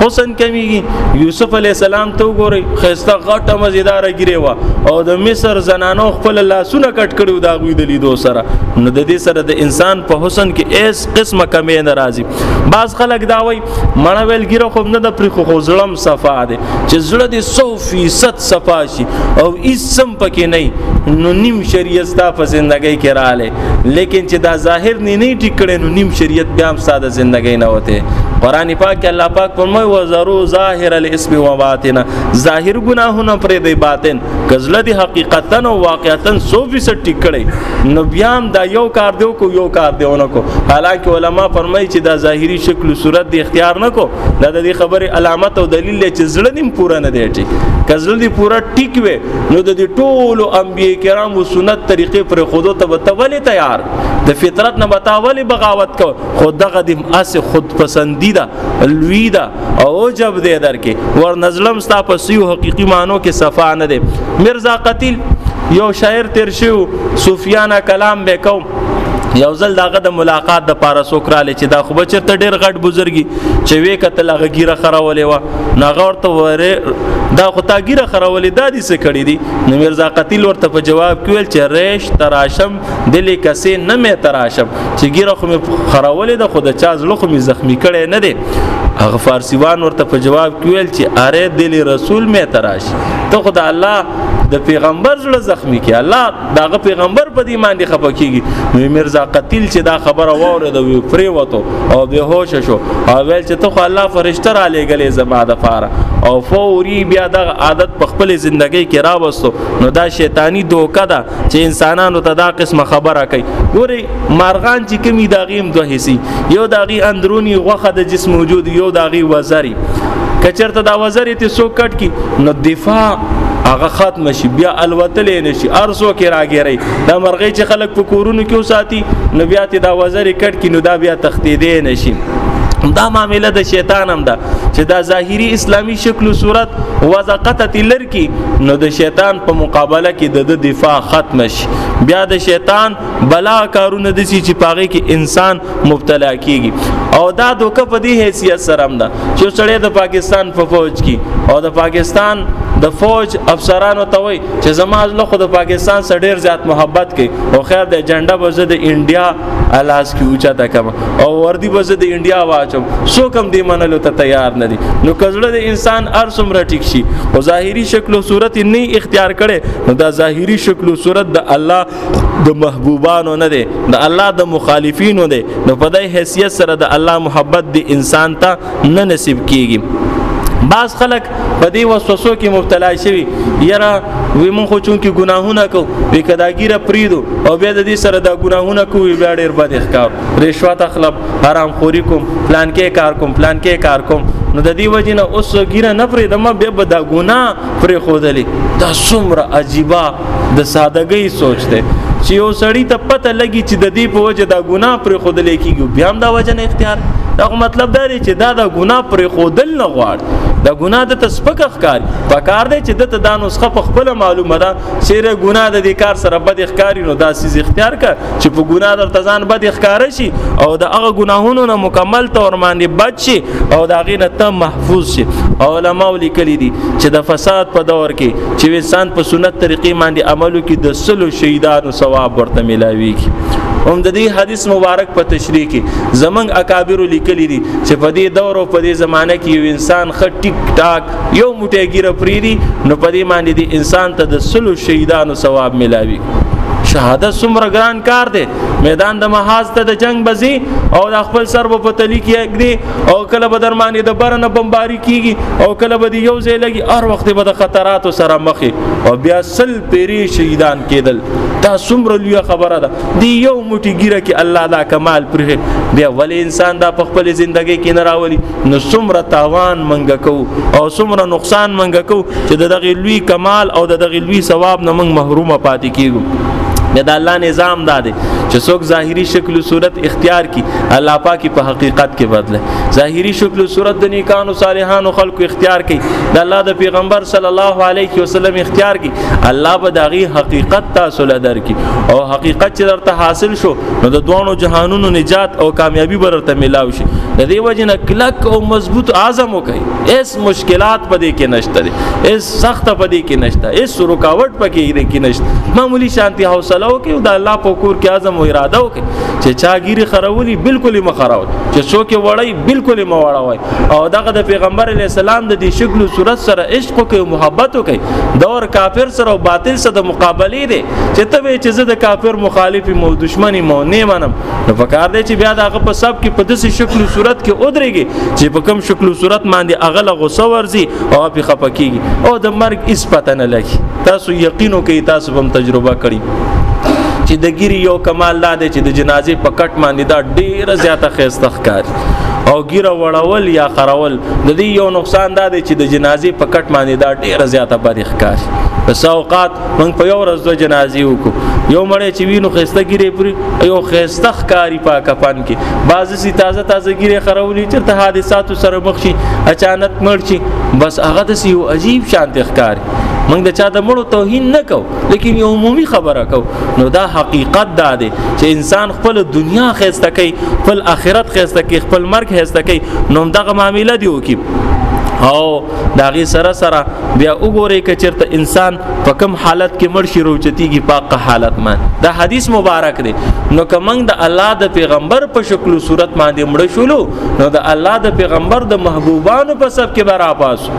حسن کمیږي یوسف علی السلام ته وګوري خسته غټه مزیدار ګیره وا او د مصر زنانو خپل لاسونه کټ کړو دا غوی د لیدو سره نو د دې سره د انسان په حسن کې ایس قسمه کمی نه راځي بعض خلک دا وای مړه ویل ګیره خو نه د پرخو خو ظلم صفا دي چې زړه دې 100% صفاشي او اسم پکې نه نو نیم شریعت ستا په زندګۍ کې رااله لیکن چې دا ظاهر نه نه ټیکړې نو نیم شریعت بیا هم ساده زندګۍ نه وته قران پاک الله پاک فرمای و زرو ظاهر الاسم و باطن ظاهر گناهونه پر دی باطن کزله دی حقیقتا او واقعتا 100% ټیکړې نو بیا هم دا یو کار دیو کو یو کار دیونه کو حالانکه علما فرمای چې دا ظاهری شکل صورت دی اختیار نه کو دا د دې خبرې علامت او دلیل چې زړه نیم پوره نه دی ټیک که زړه دی پوره ټیک وي نو د دې ټولو انبیي کرامو سنت طریقې پر خودو ته وتولې تیار د فطرت نه بتاولې بغاوت کو خود دغه د اس خود پسندی ده لوی ده او جب دې درکې ور نظلم ستا په سیو حقيقي مانو کې صفا نه ده مرزا قتیل یو شاعر تیر شو سفیانه کلام به کوم یو ځل داغه د ملاقات د پاره سوکراله چې دا خو به چرته ډیر غټ بزرګي چې وې کتل هغه ګیره خراولې و ناغه ورته وره دا خو تا ګیره خراولې دا دي څه کړی دي نو مرزا قتیل ورته په جواب کې ویل چې ریش تراشم دلی کسې نه مې تراشم چې ګیره خو مې خراولې د خود چا زړه خو مې زخمی کړي نه دي هغه فارسیوان ورته په جواب کې ویل چې اره دلی رسول مې تراش ته خدای الله د پیغمبر زړه زخمی کې الله داغه پیغمبر په دې باندې خپه کیږي نو مرزا قتیل چې دا خبره وره د وی پری وته او به هوش شو او ویل چې ته خو الله فرشتہ را لېګلې زما د فاره او فوري بیا د عادت په خپل ژوندۍ کې راوستو نو دا شیطانی دوکه ده چې انسانانو ته دا قسمه خبره کوي ګوري مارغان چې کمی داغیم دوه حصي یو داغي اندرونی غوخه د جسم وجود یو داغي وزري کچرته دا وزري ته سو کټ کی نو دفاع هغه ختم شي بیا الوتلې نشي ارزو کې راګيري دا مرغۍ چې خلک په کورونو کې وساتي نو بیا ته دا وزرې کټ کې نو دا بیا تختې دی نشي دا معاملې د شیطان هم ده چې دا ظاهری اسلامی شکل او صورت وزقتت لرکی نو د شیطان په مقابله کې د دفاع ختم شي بیا د شیطان بلا کارونه د سي چې پاغه کې انسان مبتلا کیږي او دا دوکه په دې حیثیت سره هم ده چې سړی د پاکستان په فوج کې او د پاکستان د فوج افسرانو ته وای چې زما له خود پاکستان سره ډیر زیات محبت کوي او خیر د ایجنډا بزه د انډیا الاس کې اوچا تا کم او وردی بزه د انډیا واچم سو کم دی منلو ته تیار نه دي نو کزړه د انسان ارسم را ټیک شي او ظاهری شکل او صورت نه اختیار کړي نو دا ظاهری شکل او صورت د الله د محبوبانو نه دی د الله د مخالفینو دی نو په دای حیثیت سره د الله محبت دی انسان ته نه نصیب کیږي بعض خلک په دې وسوسو کې مبتلا شوي یاره وی مونږ خو چون کې ګناهونه کو وی کداګیره پریدو او بیا د دې سره دا ګناهونه کو وی بیا ډیر بد ښکار رشوت اخلب حرام خوري کوم پلان کې کار کوم پلان کې کار کوم نو د دې وجې نه اوس ګیره نه پریدم بیا به دا ګناه پرې خودلې دا څومره عجیبه د سادهګۍ سوچ دی چې یو سړی ته پته لګي چې د دې په وجه دا ګناه پرې خودلې کیږي بیا هم دا وجه نه اختیار دا مطلب دا دی چې دا د ګناه پرې خودل نه غواړي دا ګناه د تسپکه ښکار په کار دی چې د ته دا نسخه په خپل معلومه ده چیرې ګناه د دې کار سره بد ښکاری نو دا سیز اختیار کا چې په ګناه در تزان بد ښکار شي او د هغه ګناهونو نه مکمل تور باندې بچ شي او دا غي نه تم محفوظ شي علماء لیکلي دي چې د فساد په دور کې چې انسان په سنت طریقې باندې عملو کې د سلو شهیدانو ثواب ورته ملاويږي هم د دې حدیث مبارک په تشریح کې زمنګ اکابر لیکلي دي چې په دې دور او په دې زمانه کې یو انسان خټ ټیک ټاک یو موټی ګیره پریدي نو په دې باندې د انسان ته د سلو شهیدانو ثواب ملاوي شهادت څومره ګران کار دی میدان د محاذ ته د جنگ بزي او د خپل سر په تلی کې اګدي او کله به درمانې د برنه بمباری کیږي او کله به یو ځای لګي هر وخت به د خطراتو سره مخي او بیا سل پیری شهیدان کېدل دا څومره لوی خبره ده دی یو موټی ګیره کې الله دا کمال پرې بیا ولې انسان دا په خپل ژوندۍ کې نه راولي نو څومره تاوان منګه کو او څومره نقصان منګه کو چې د دغه لوی کمال او د دغه لوی ثواب نه موږ محروم پاتې کیږو د الله نظام دا دی چې څوک ظاهری شکل او صورت اختیار کی الله پاکي په حقیقت کې بدله ظاهری شکل او صورت د نیکانو صالحانو خلکو اختیار کی د الله د پیغمبر صلی الله علیه وسلم اختیار کی الله به دغه حقیقت تاسو لدر کی او حقیقت چې درته حاصل شو نو د دوانو جهانونو نجات او کامیابی برته ملاو شي د دې وجه نه کلک او مضبوط اعظم وکي اس مشکلات پدې کې نشته اس سخت پدې کې نشته اس رکاوټ پکې کې نشته معمولی شانتي حوصله وکي د الله په کور کې اعظم او اراده وکي چې چاګيري خرولي بالکل مخراوي چې څوک وړي بالکل مواړوي او دغه د پیغمبر علی السلام د دې شکل او صورت سره عشق او محبت وکي دور کافر سره او باطل سره د مقابله دي چې ته به چې زه د کافر مخالفي مو دشمني مو نه منم نو پکار دی چې بیا دا غ په سب کې په داسې شکل او صورت کې ودرېږي چې په کوم شکل او صورت باندې اغله غوسه ورزي او په خپکیږي او د مرګ اس پته نه لګي تاسو یقینو کې تاسو هم تجربه کړی چې د ګيري یو کمال دا دی چې د جنازې په کټ باندې دا ډیره زیاته خېسته ښکاري او ګیره وړول یا خرول د دې یو نقصان دا دی چې د جنازې په کټ باندې دا ډیره زیاته بری ښکاري پس اوقات من په یو ورځ دوه جنازې وکړو یو مړی چې وینو خسته ګیره پوری یو خسته ښکاری په کپن کې بعضی سي تازه تازه ګیره خرولې چې ته حادثاتو سره مخ شي اچانک مړ شي بس هغه د یو عجیب شانت ښکاری موږ د چا د مړو توهین نه کو لیکن یو عمومي خبره کو نو دا حقیقت دا دی چې انسان خپل دنیا خسته کوي خپل آخرت خسته کوي خپل مرګ خسته کوي نو دغه معاملې دی وکي او دا غي سره سره بیا وګورئ ک چرته انسان په کم حالت کې مړ شي روچتيږي پاک حالت ما دا حدیث مبارک دی نو کمنګ د الله د پیغمبر په شکل او صورت باندې مړ شولو نو د الله د پیغمبر د محبوبانو په سب کې برا پاس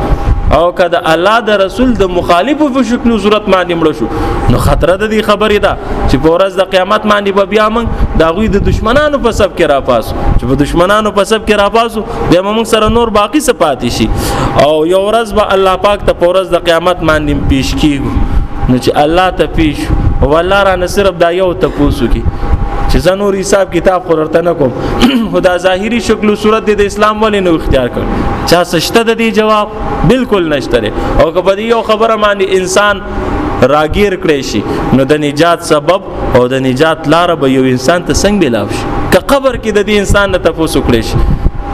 او کده الله د رسول د مخالفو په شکل او صورت باندې مړ شو نو خطر د دې خبرې ده چې په ورځ د قیامت باندې بیا موږ دا غوي د دشمنانو په سب کې را پاس چې په دشمنانو په سب کې را پاسو بیا موږ سره نور باقی څه پاتې شي او یو ورځ به الله پاک ته پورز د قیامت باندې پیش کیږو نو چې الله ته پیش والله را نه صرف دا یو ته پوسو کی چې زنور حساب کتاب خورته نه کوم خدا ظاهری شکل او صورت د اسلام ولې نو اختیار کړ چا سشته د دې جواب بالکل نشته او کبدی یو خبره باندې انسان راګیر کړي شي نو د نجات سبب او د نجات لار به یو انسان ته څنګه بلاف شي که قبر کې د دې انسان نه تاسو کړی شي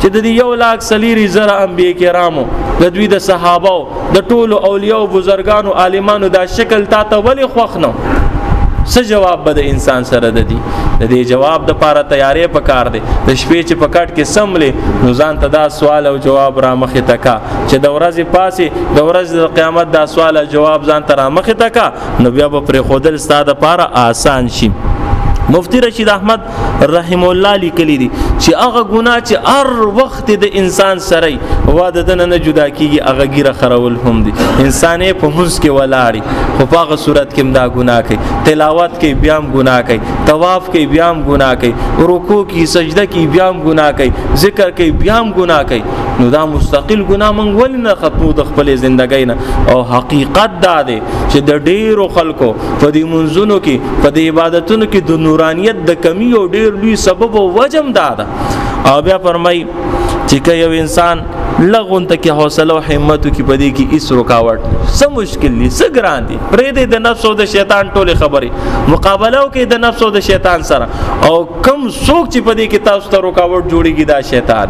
چې د یو لاک سلیری زره انبیای کرامو د دوی د صحابه د ټولو اولیاء او بزرګانو عالمانو دا شکل تا ته ولې خوښ نه څه جواب به د انسان سره د دی د دې جواب د پاره تیارې پکار دی د شپې چې پکټ کې سملې نو ځان ته دا سوال او جواب را مخې تکا چې د ورځې پاسې د ورځې د قیامت دا سوال او جواب ځان ته را مخې تکا نو بیا به پر خودل ستاده پاره آسان شي مفتی رشید احمد رحم الله لیکلی دی چې هغه ګناه چې هر وخت د انسان سره و د دنه نه جدا کیږي هغه ګیره خرول هم دی انسان په موس کې ولاړی خو په هغه صورت کې دا ګناه کوي تلاوت کې بیا هم ګناه کوي طواف کې بیا هم ګناه کوي رکوع کې سجده کې بیا هم ګناه کوي ذکر کې بیا هم ګناه کوي نو دا مستقل ګناه مونږ ولې نه ختمو د خپل ژوندۍ نه او حقیقت دا دی چې د ډیرو خلکو په دې منځونو کې په دې عبادتونو کې د نورانیت د کمی او ډیر لوی سبب او وجم دا ده او بیا فرمای چې که یو انسان لغون ته کې حوصله او همت کې پدې کې ایس رکاوټ سم مشکل دي څه ګران دي پرې دې د نفس او د شیطان ټوله خبرې مقابله کې د نفس او د شیطان سره او کم سوک چې پدې کې تاسو ته رکاوټ جوړيږي دا شیطان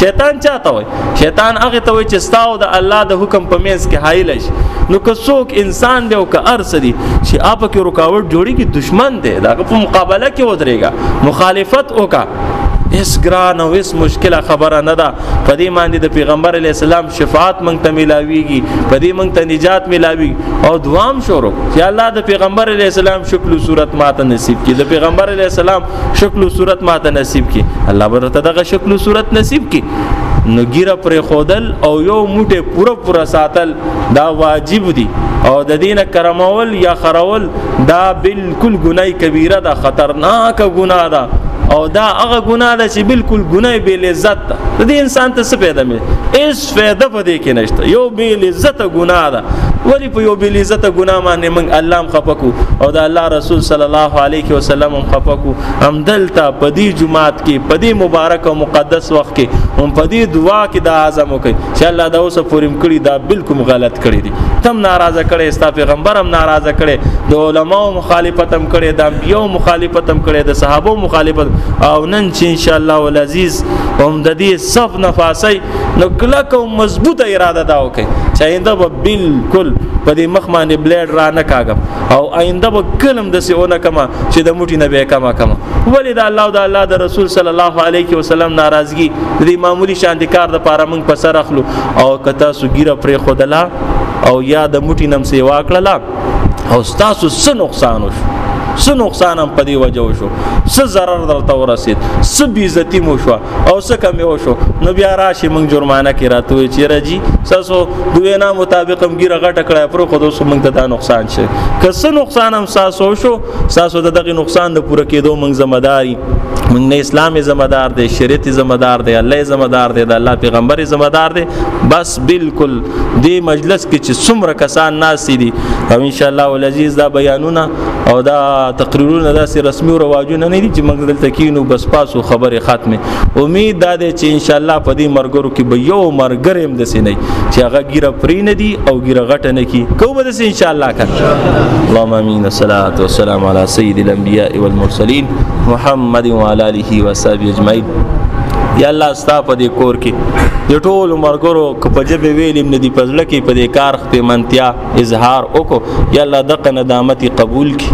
شیطان چاته وي شیطان هغه ته وی چې ستاو د الله د حکم په منځ کې حایل شي نو که څوک انسان دی او که ارس دی چې اپ کې رکاوټ جوړي کې دشمن دی دا په مقابله کې ودرېږي مخالفت وکا اس ګران او اس مشکله خبره نه ده په دې باندې د پیغمبر علی السلام شفاعت مونږ ته ملاويږي په دې مونږ ته نجات ملاوي او دوام شروع چې الله د پیغمبر علی السلام شکل او صورت ماته نصیب کړي د پیغمبر علی السلام شکل او صورت ماته نصیب کړي الله برته دغه شکل او صورت نصیب کړي نو ګیره پر خودل او یو موټه پوره پوره ساتل دا واجب دي او د دینه کرمول یا خرول دا بالکل ګنای کبیره ده خطرناک ګناه ده او دا هغه ګناه ده چې بالکل ګنای به لذت ده د دې انسان ته څه پیدا مې اس فایده پدې کې نشته یو به لذت ګناه ده ولی په یو بل عزت ګناه باندې موږ الله هم خپکو او د الله رسول صلی الله علیه وسلم هم خپکو هم دلته په دې جمعات کې په دې مبارک او مقدس وخت کې هم په دې دعا کې د اعظم وکړي چې الله دا اوس پورم کړی دا بالکل غلط کړی دي تم ناراضه کړي ستا پیغمبر هم ناراضه کړي د علماو مخالفت هم کړي د انبیو مخالفت هم کړي د صحابه مخالفت او نن چې ان شاء الله العزیز هم د دې صف نفاسي نو کلک او مضبوطه اراده دا وکړي چې آینده به بالکل په دې مخ باندې بلیډ را نه کاږم او آینده به کلم د سیونه کما چې د موټي نه به کما کما ولې دا الله او د الله د رسول صلی الله علیه وسلم ناراضگی دې معمولی شان دي کار د پاره موږ په سر اخلو او کتا سګیره پرې خودلا او یا د موټي نم سیوا کړلا او تاسو څه نقصان وشو څه نقصان هم په دی وجه وشو څه zarar درته ورسید څه بیزتی مو شو او څه کمی وشو نو بیا راشي موږ جرمانه کې راتوي چې راځي ساسو دوی نه مطابق هم ګیره غټه کړه پر خو دوی موږ ته دا نقصان شي که څه نقصان هم ساسو شو ساسو د دغه نقصان د پوره کېدو موږ ذمہ داري موږ نه اسلامي ذمہ دار دي شریعت ذمہ دار دي الله ذمہ دار دي د الله پیغمبر ذمہ دار دي بس بالکل دې مجلس کې چې څومره کسان ناس دي او ان شاء الله ولعزیز دا بیانونه او دا تقریرونه داسې رسمي او رواجونه نه دي چې موږ دلته کینو بس پاسو خبره ختمه امید دا ده چې ان شاء الله په دې مرګرو کې به یو مرګر هم دسې نه چې هغه ګیره پرې نه دي او ګیره غټه نه کی کو به دسې ان شاء الله کړ اللهم امين الصلاه والسلام على سيد الانبياء والمرسلين محمد وعلى اله وصحبه اجمعين یا الله ستا په دې کور کې د ټولو مرګرو کپجبه ویلم ندی پزړه کې په دې کار خپې منتیا اظهار وکړو یا الله دغه ندامت قبول کی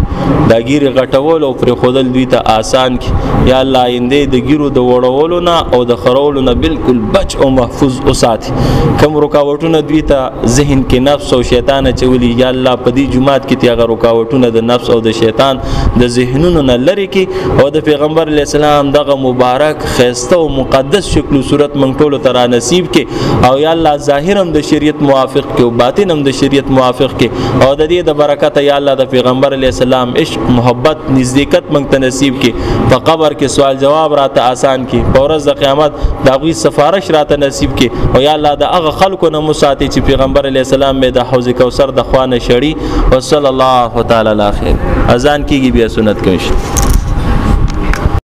دا ګیر غټول او پر خودل دوی ته آسان کی یا الله آینده د ګیرو د وړولو نه او د خرولو نه بالکل بچ او محفوظ اوساتي کوم رکاوټونه دوی ته ذهن کې نفس او شیطان چولی یا الله په دې جمعات کې تیغه رکاوټونه د نفس او د شیطان د ذهنونو نه لری کی او د پیغمبر اسلام دغه مبارک خیس ستو مقدس شکل او صورت مونږ ټول ته را نصیب کې او یا الله ظاهر هم د شریعت موافق کې او باطن هم د شریعت موافق کې او د دې د برکت یا الله د پیغمبر علی السلام عشق محبت نزدېکت مونږ ته نصیب کې په قبر کې سوال جواب راته آسان کې په ورځ د قیامت د غوي سفارش راته نصیب کې او یا الله د هغه خلکو نه مساتې چې پیغمبر علی السلام به د حوض کوثر د خوانه شړی وصلی الله تعالی علی خیر اذان کیږي بیا سنت کوي